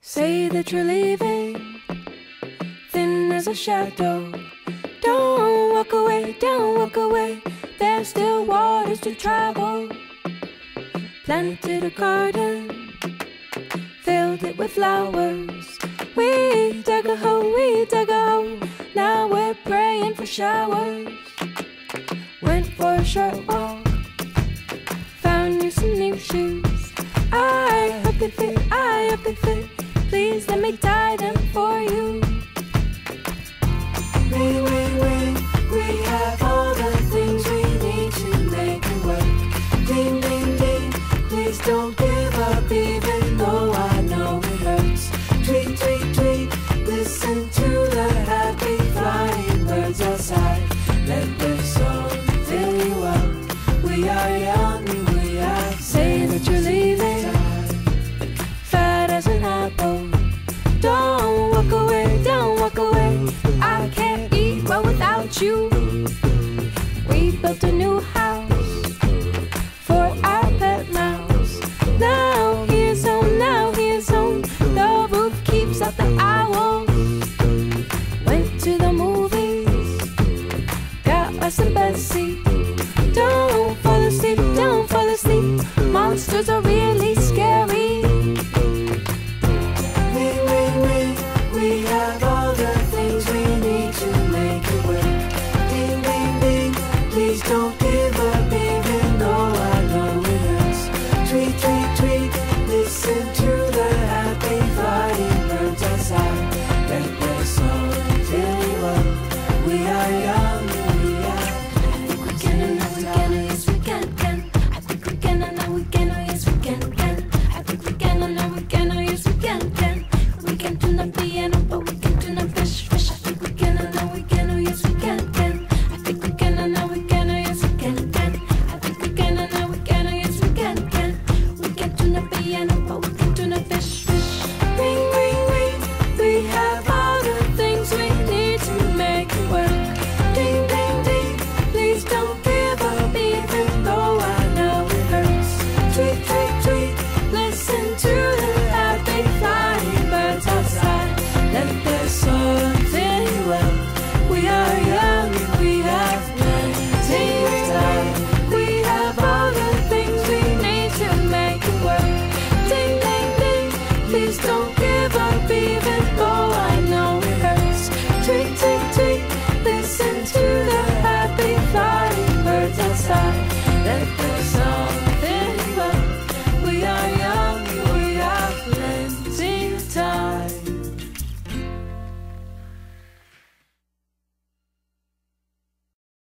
Say that you're leaving, thin as a shadow. Don't walk away, don't walk away. There's still waters to travel. Planted a garden, filled it with flowers. We dug a hole, we dug a hole. Now we're praying for showers. Went for a short walk, found you some new shoes. I hope they fit, I hope they fit. Me tie them for you. We, we, we, we have all the things we need to make it work. Ding, ding, ding, please don't got us a best seat. Don't fall asleep, don't fall asleep. Monsters are really scary. We, we, we, we have all the things we need to make it work. Ding, ding, ding, please don't give up even though I know it hurts. Tweet, tweet, tweet, listen to the happy flying birds outside. Let their song fill you up. We are young